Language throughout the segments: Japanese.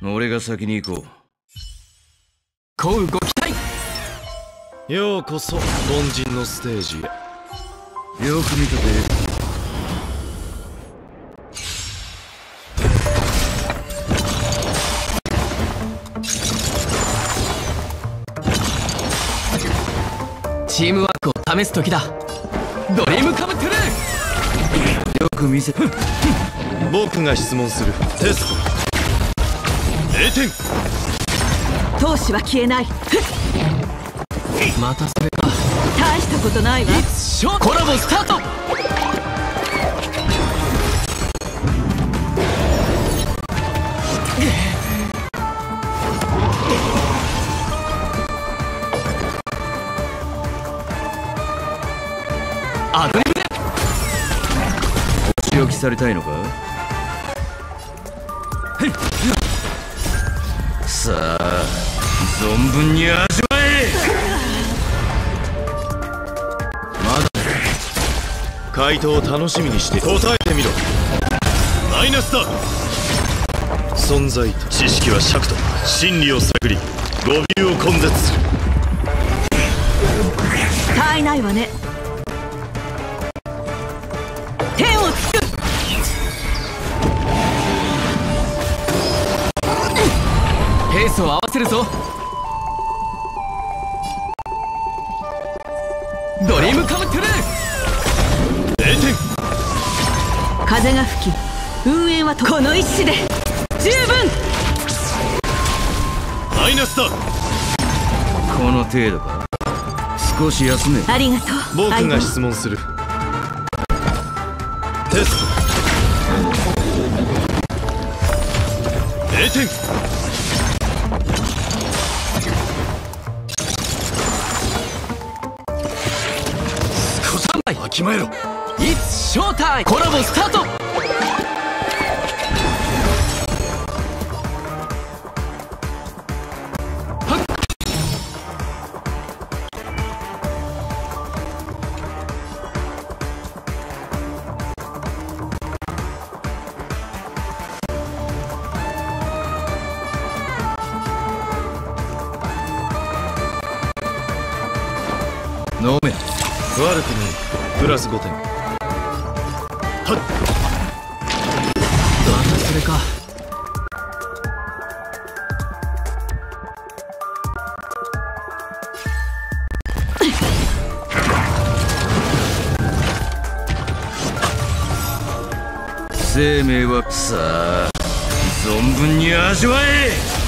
俺が先に行ここうご期待ようこそ凡人のステージへ。うよく見ててチームワークを試す時だ。ドリームカムトゥルーよく見せ僕が質問する。テスト0点闘志は消えない。またそれか大したことないわ。ショーコラボスタート。アドリブでお仕置きされたいのか？存分に味わえ。まだ回答を楽しみにして答えてみろ。マイナスだ。存在と知識は尺と真理を探り語尾を根絶する。他愛ないわね。天をつく。ペースを合わせるぞドリームカムトゥルー0点風が吹き運営はとこの一死で十分。マイナスだ。この程度か。少し休め。ありがとう。僕が質問する。テスト0点スタンバイわきまえろ It's show time コラボスタート!飲め悪くない。プラス5点。はっ。またそれか。生命はさあ存分に味わえ。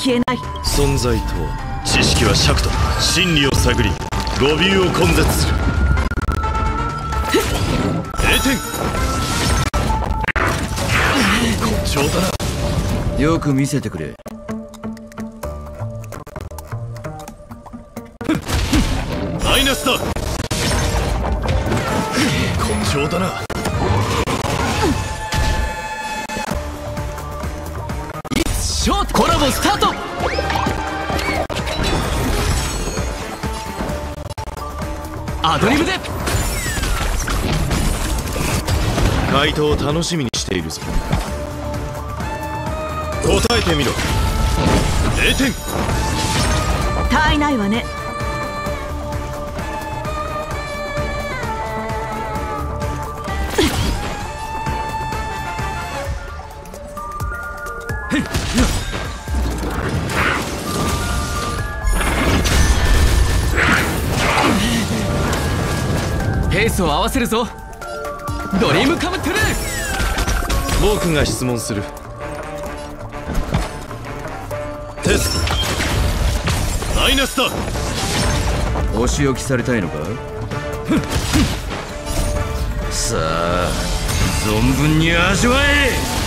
消えない。存在とは。知識は尺と真理を探り語尾を根絶する。0点誇張だなよく見せてくれ。マイナスだ。誇張だなアドリブで。回答を楽しみにしているぞ答えてみろ。0点。他愛ないわねペースを合わせるぞ。ドリームカムトゥルー。僕が質問する。テスト。マイナスだ。お仕置きされたいのか？さあ存分に味わえ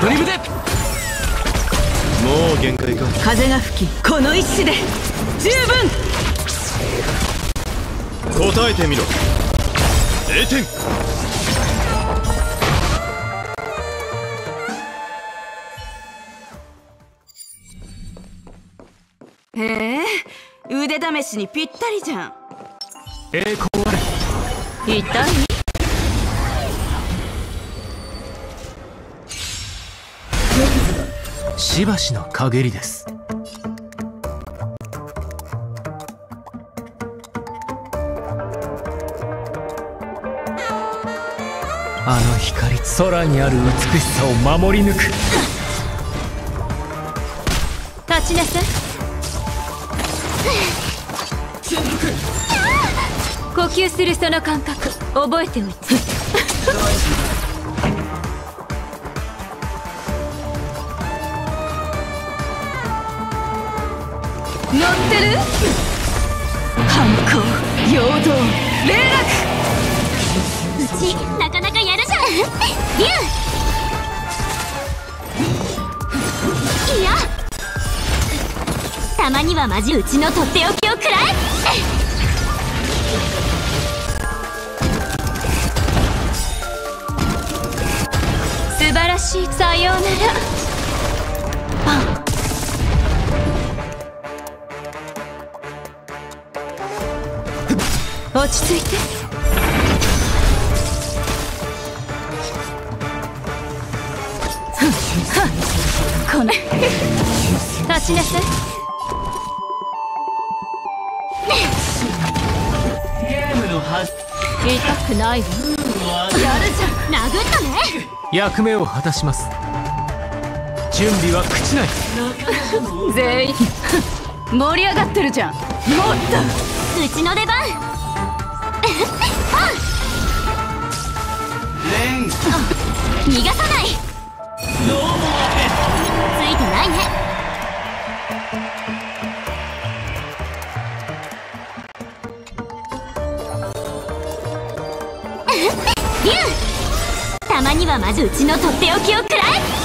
ドリブで。もう限界か。風が吹きこの一死で。十分。答えてみろ。0点。へえ腕試しにぴったりじゃん。栄光あれ痛い？しばしの陰りです。あの光空にある美しさを守り抜く。立ちなさい。呼吸するその感覚覚えておいて。ってる？反抗陽動霊うちなかなかやるじゃん。竜。いや。たまにはマジうちのとっておきをくらえ。素晴らしいさようなら落ち着いて。この。立ちなさい。痛くないわ。やるじゃん殴ったね。役目を果たします。準備は口ない。全員。盛り上がってるじゃん。もっうちの出番逃がさない。ついてない。ね竜たまにはまずうちのとっておきをくらえ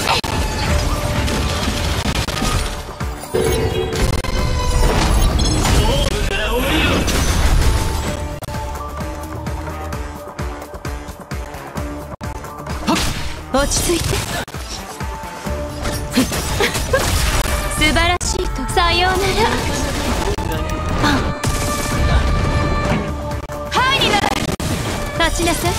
落ち着いて。素晴らしいとさようなら。ハイになる立ちなさい。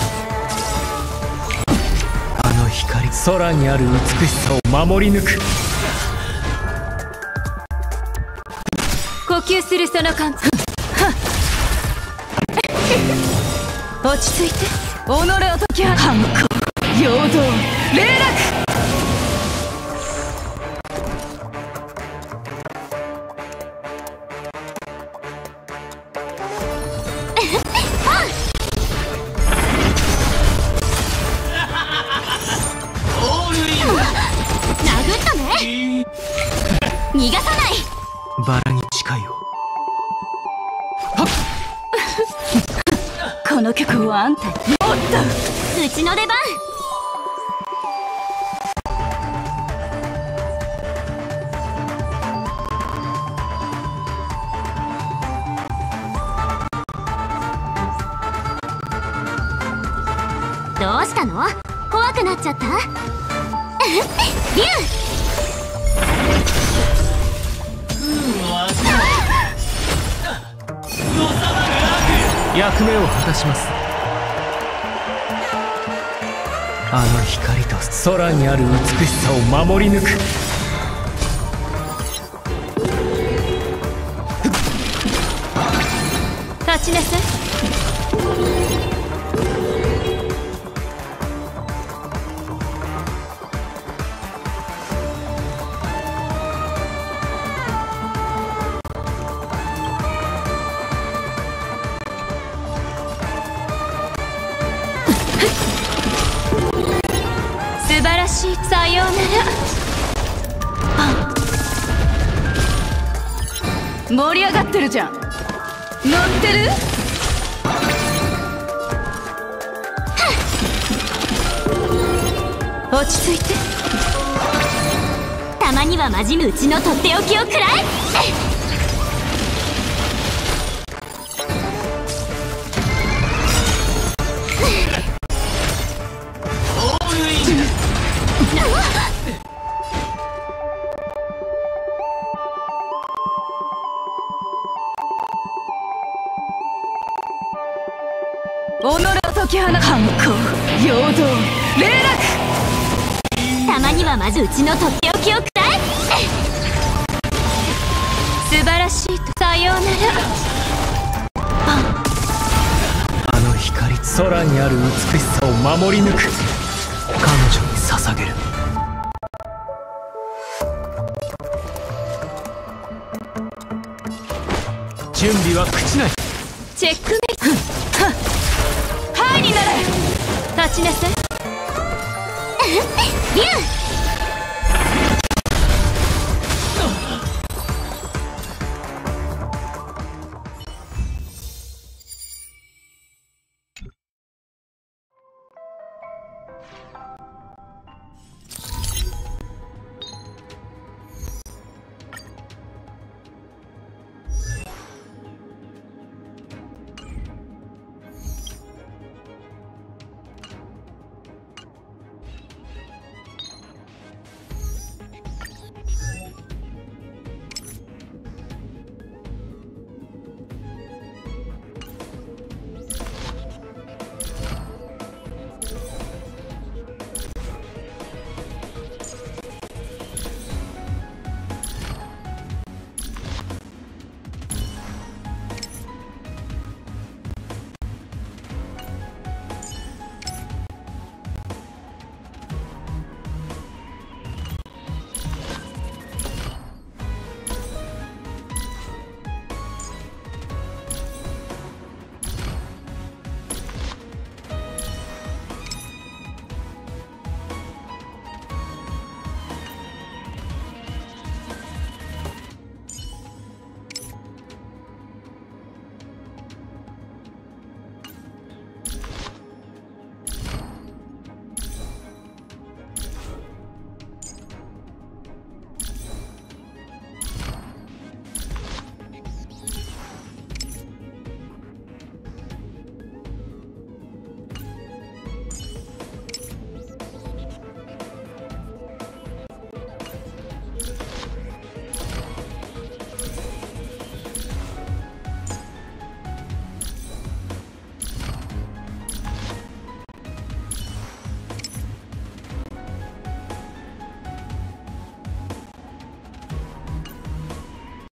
あの光空にある美しさを守り抜く。呼吸するその感覚。落ち着いて。己を解き放反抗陽動霊楽殴ったね。逃がさない。バラに近いよ。この曲をあんたに。もっうちの出番したの？怖くなっちゃった？竜役目を果たします。あの光と空にある美しさを守り抜く。立ちなさいしさようなら盛り上がってるじゃん。乗ってる？落ち着いて。たまにはまじむうちのとっておきをくらえ。にはまずうちのとっておきを食らえ素晴らしいとさようならあの光空にある美しさを守り抜く。彼女に捧げる。準備は朽ちない。チェックメイトハイになれ立ちなさい。ビュー